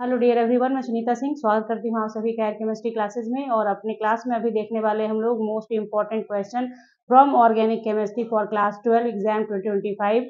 Hello dear everyone, मैं सुनीता सिंह। स्वागत करती हूँ आप सभी कैर केमिस्ट्री क्लासेस में और अपने क्लास में अभी देखने वाले हम लोग most important question from organic chemistry for class twelve exam twenty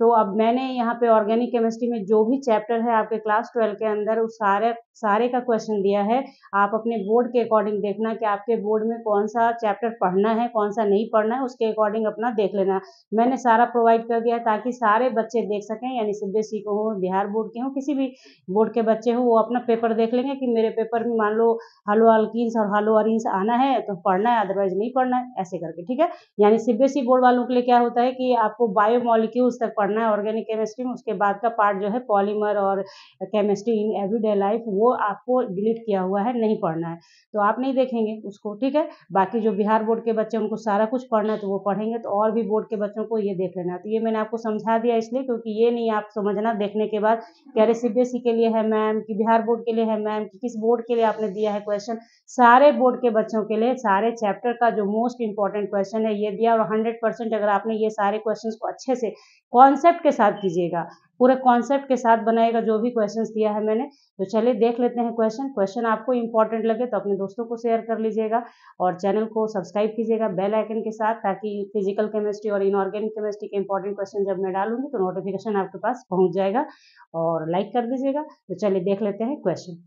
तो अब मैंने यहाँ पे ऑर्गेनिक केमिस्ट्री में जो भी चैप्टर है आपके क्लास ट्वेल्व के अंदर उस सारे सारे का क्वेश्चन दिया है। आप अपने बोर्ड के अकॉर्डिंग देखना कि आपके बोर्ड में कौन सा चैप्टर पढ़ना है, कौन सा नहीं पढ़ना है, उसके अकॉर्डिंग अपना देख लेना। मैंने सारा प्रोवाइड कर दिया है ताकि सारे बच्चे देख सकें, यानी सी बी e को हो, बिहार बोर्ड के हो, किसी भी बोर्ड के बच्चे हो, वो अपना पेपर देख लेंगे कि मेरे पेपर में मान लो हलो अल्किन्स और हलो अरिन्स आना है तो पढ़ना है अदरवाइज़ नहीं पढ़ना है, ऐसे करके, ठीक है? यानी सी बी बोर्ड वालों के लिए क्या होता है कि आपको बायोमोलिक्यूल्स तक पढ़ना है ऑर्गेनिक केमिस्ट्री में, उसके बाद का पार्ट जो है पॉलीमर और केमिस्ट्री इन एवरीडे लाइफ वो आपको डिलीट किया हुआ है, नहीं पढ़ना है। तो आप नहीं देखेंगे उसको, ठीक है? बाकी जो बिहार बोर्ड के बच्चे उनको सारा कुछ पढ़ना है तो वो पढ़ेंगे तो और भी बोर्ड के बच्चों को ये देख लेना तो ये मैंने आपको समझा दिया इसलिए, क्योंकि ये नहीं आप समझना देखने के बाद कि अरे सी के लिए है मैम, कि बिहार बोर्ड के लिए है मैम, कि किस बोर्ड के लिए आपने दिया है क्वेश्चन सारे बोर्ड के बच्चों के लिए, सारे चैप्टर का जो मोस्ट इंपॉर्टेंट क्वेश्चन है, ये दिया। और हंड्रेड अगर आपने ये सारे क्वेश्चन को अच्छे से कॉन्सेप्ट के साथ कीजिएगा पूरे कॉन्सेप्ट के साथ बनाएगा, जो भी क्वेश्चन दिया है मैंने तो चलिए देख लेते हैं क्वेश्चन क्वेश्चन आपको इंपॉर्टेंट लगे तो अपने दोस्तों को शेयर कर लीजिएगा और चैनल को सब्सक्राइब कीजिएगा बेल आइकन के साथ, ताकि फ़िज़िकल केमिस्ट्री और इनऑर्गेनिक केमिस्ट्री के इंपॉर्टेंट क्वेश्चन जब मैं डालूँगी तो नोटिफिकेशन आपके पास पहुँच जाएगा और लाइक कर दीजिएगा। तो चलिए देख लेते हैं क्वेश्चन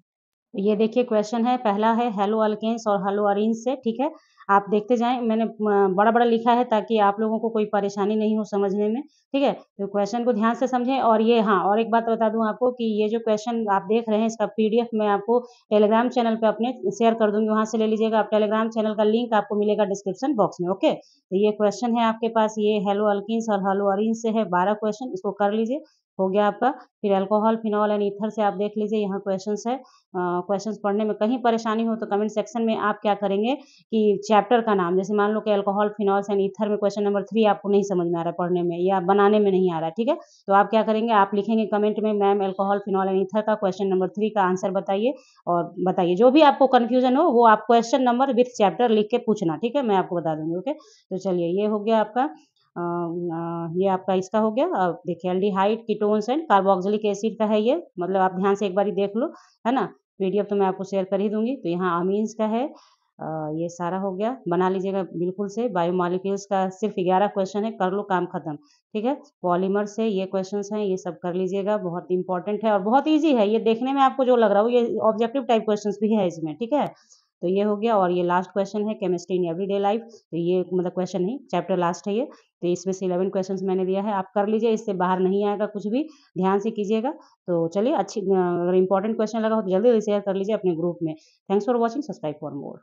ये देखिए क्वेश्चन है, पहला है हेलो अल्केन्स और हेलो अरिन्स से, ठीक है? आप देखते जाएँ, मैंने बड़ा बड़ा लिखा है ताकि आप लोगों को कोई परेशानी नहीं हो समझने में, ठीक है? तो क्वेश्चन को ध्यान से समझें और ये हाँ और एक बात बता दूँ आपको कि ये जो क्वेश्चन आप देख रहे हैं, इसका पीडीएफ मैं आपको टेलीग्राम चैनल पे अपने शेयर कर दूँगी, वहाँ से ले लीजिएगा आप टेलीग्राम चैनल का लिंक आपको मिलेगा डिस्क्रिप्शन बॉक्स में ओके तो ये क्वेश्चन है आपके पास, ये हेलो अल्किस और हेलो अरिन्स से है, बारह क्वेश्चन इसको कर लीजिए। हो गया आपका। फिर अल्कोहल फिनॉल एंड ईथर से आप देख लीजिए, यहाँ क्वेश्चंस है। क्वेश्चंस पढ़ने में कहीं परेशानी हो तो कमेंट सेक्शन में आप क्या करेंगे कि चैप्टर का नाम, जैसे मान लो कि अल्कोहल फिनॉल्स एंड ईथर में क्वेश्चन नंबर थ्री आपको नहीं समझ में आ रहा पढ़ने में या बनाने में नहीं आ रहा, ठीक है? तो आप क्या करेंगे, आप लिखेंगे कमेंट में ma'am alcohol phenol and ether का क्वेश्चन नंबर थ्री का आंसर बताइए और बताइए। जो भी आपको कन्फ्यूज़न हो, वो आप क्वेश्चन नंबर विथ चैप्टर लिख के पूछना, ठीक है? मैं आपको बता दूँगी ओके तो चलिए, ये हो गया आपका। ये आपका इसका हो गया। अब देखिए aldehyde ketones and carboxylic acid का है ये। मतलब आप ध्यान से एक बार देख लो, है ना? पीडीएफ तो मैं आपको शेयर कर ही दूँगी। तो यहाँ अमीन्स का है। ये सारा हो गया। बना लीजिएगा बिल्कुल से। बायोमोलिक्यूल्स का सिर्फ़ ग्यारह क्वेश्चन है। कर लो काम खत्म। ठीक है? पॉलीमर से ये क्वेश्चंस हैं, ये सब कर लीजिएगा। बहुत इंपॉर्टेंट है और बहुत ईजी है। ये देखने में आपको जो लग रहा हो, ये ऑब्जेक्टिव टाइप क्वेश्चंस भी है इसमें। ठीक है? तो ये हो गया और ये लास्ट क्वेश्चन है केमिस्ट्री इन एवरीडे लाइफ तो ये मतलब क्वेश्चन नहीं चैप्टर लास्ट है ये. तो इसमें से इलेवन क्वेश्चन मैंने दिया है, आप कर लीजिए, इससे बाहर नहीं आएगा कुछ भी, ध्यान से कीजिएगा. तो चलिए, अच्छी अगर इंपॉर्टेंट क्वेश्चन लगा हो तो जल्दी जल्दी शेयर कर लीजिए अपने ग्रुप में. Thanks for watching subscribe for more